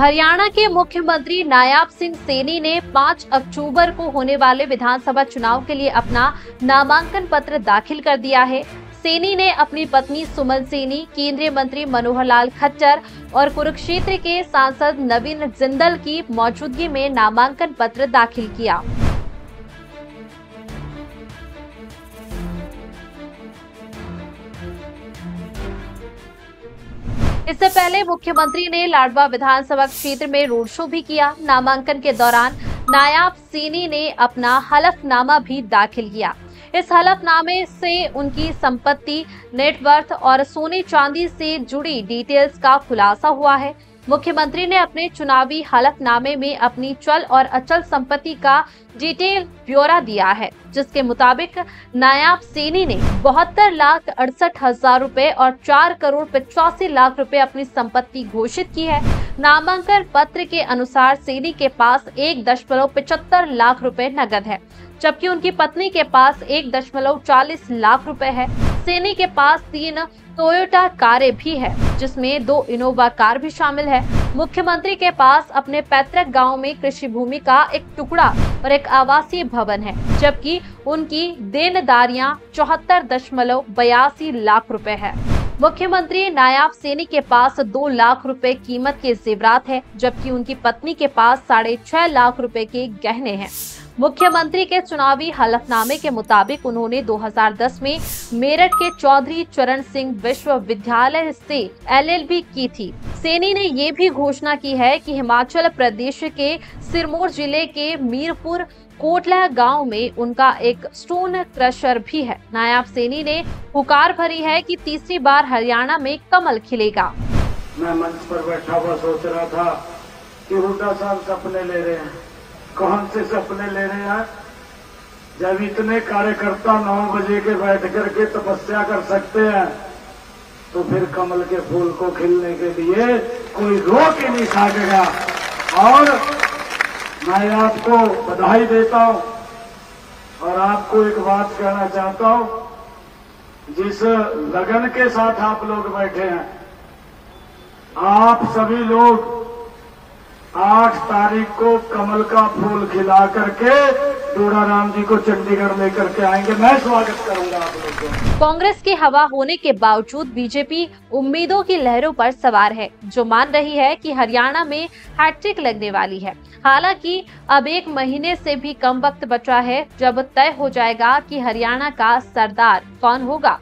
हरियाणा के मुख्यमंत्री नायाब सिंह सैनी ने 5 अक्टूबर को होने वाले विधानसभा चुनाव के लिए अपना नामांकन पत्र दाखिल कर दिया है। सैनी ने अपनी पत्नी सुमन सैनी, केंद्रीय मंत्री मनोहर लाल खट्टर और कुरुक्षेत्र के सांसद नवीन जिंदल की मौजूदगी में नामांकन पत्र दाखिल किया। इससे पहले मुख्यमंत्री ने लाडवा विधानसभा क्षेत्र में रोड शो भी किया। नामांकन के दौरान नायाब सीनी ने अपना हलफनामा भी दाखिल किया। इस हलफनामे से उनकी संपत्ति, नेटवर्थ और सोने चांदी से जुड़ी डिटेल्स का खुलासा हुआ है। मुख्यमंत्री ने अपने चुनावी हलफनामे में अपनी चल और अचल संपत्ति का डिटेल ब्यौरा दिया है, जिसके मुताबिक नायाब सेनी ने बहत्तर लाख अड़सठ हज़ार रूपए और चार करोड़ पचासी लाख रुपए अपनी संपत्ति घोषित की है। नामांकन पत्र के अनुसार सेनी के पास एक दशमलव पचहत्तर लाख रुपए नगद है, जबकि उनकी पत्नी के पास एक दशमलव चालीस लाख रुपए है। सेनी के पास तीन टोयोटा कारें भी है, जिसमें दो इनोवा कार भी शामिल है। मुख्यमंत्री के पास अपने पैतृक गाँव में कृषि भूमि का एक टुकड़ा और एक आवासीय भवन है, जबकि उनकी देनदारियाँ चौहत्तर दशमलव बयासी लाख रुपए है। मुख्यमंत्री नायाब सैनी के पास दो लाख रुपए कीमत के जेवरात है, जबकि उनकी पत्नी के पास साढ़े छह लाख रुपए के गहने हैं। मुख्यमंत्री के चुनावी हलफनामे के मुताबिक उन्होंने 2010 में मेरठ के चौधरी चरण सिंह विश्वविद्यालय से एलएलबी की थी। सैनी ने ये भी घोषणा की है कि हिमाचल प्रदेश के सिरमौर ज़िले के मीरपुर कोटला गाँव में उनका एक स्टोन क्रशर भी है। नायाब सैनी ने पुकार भरी है कि तीसरी बार हरियाणा में कमल खिलेगा। मैं मंच पर बैठा हुआ सोच रहा था कि हुडा साहब सपने ले रहे हैं। कौन से सपने ले रहे हैं जब इतने कार्यकर्ता नौ बजे के बैठ करके तपस्या कर सकते हैं तो फिर कमल के फूल को खिलने के लिए कोई रोक ही नहीं सकेगा। और मैं आपको बधाई देता हूँ और आपको एक बात कहना चाहता हूँ। जिस लगन के साथ आप लोग बैठे हैं, आप सभी लोग आठ तारीख को कमल का फूल खिला करके राम जी को चंडीगढ़ लेकर के आएँगे। मैं स्वागत करूँगा आप लोगों कांग्रेस की हवा होने के बावजूद बीजेपी उम्मीदों की लहरों पर सवार है, जो मान रही है कि हरियाणा में हैट्रिक लगने वाली है। हालाँकि, अब एक महीने से भी कम वक्त बचा है, जब तय हो जाएगा कि हरियाणा का सरदार कौन होगा।